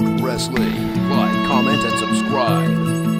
Wrestling. Like, comment, and subscribe.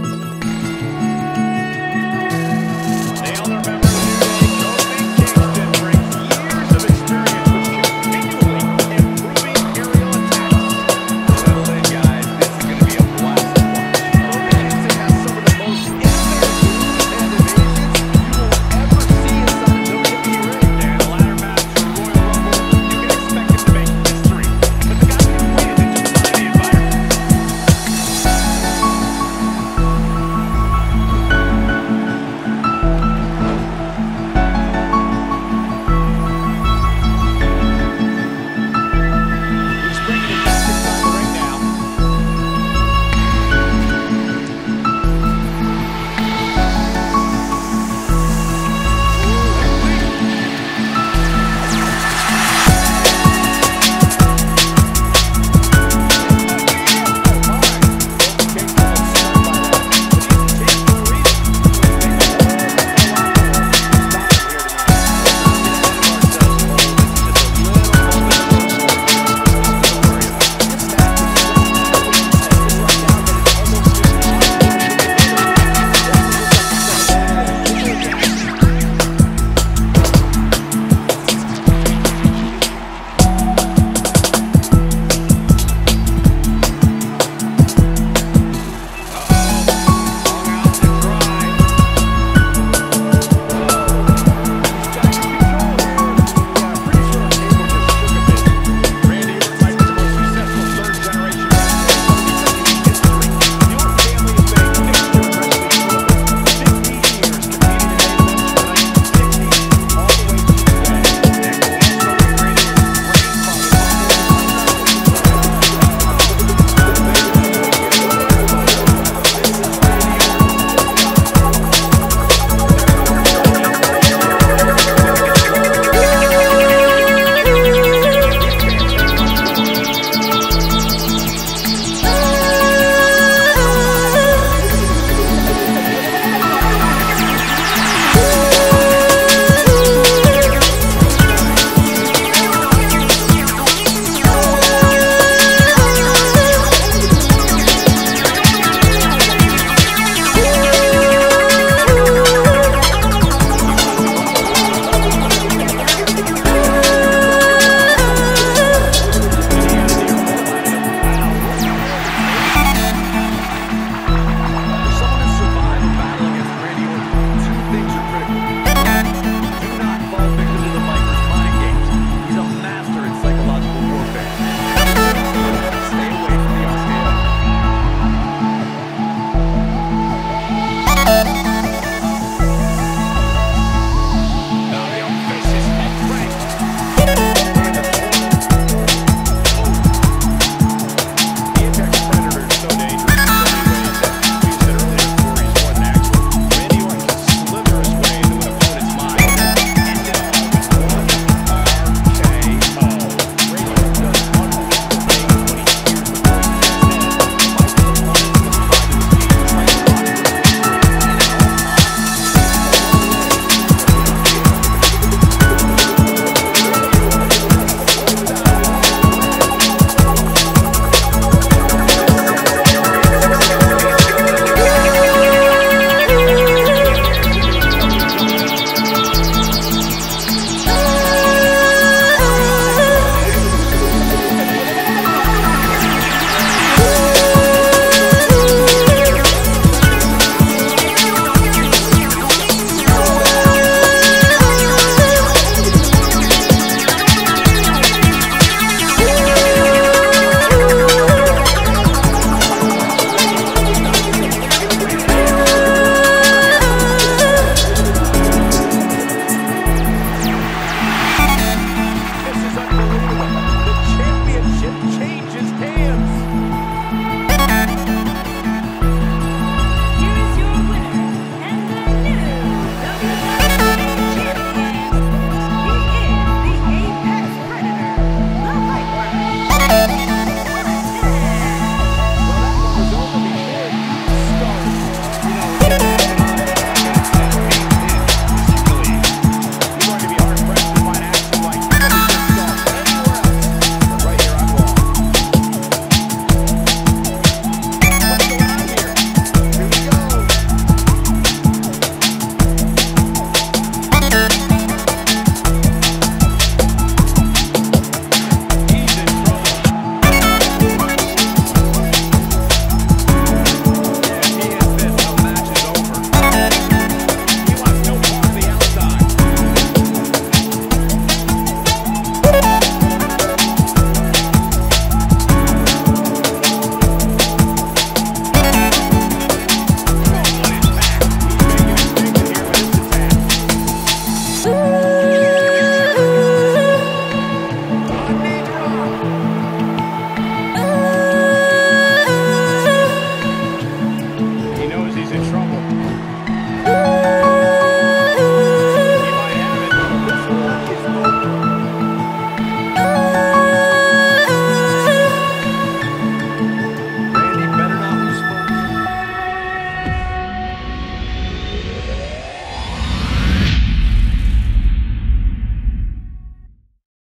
to try.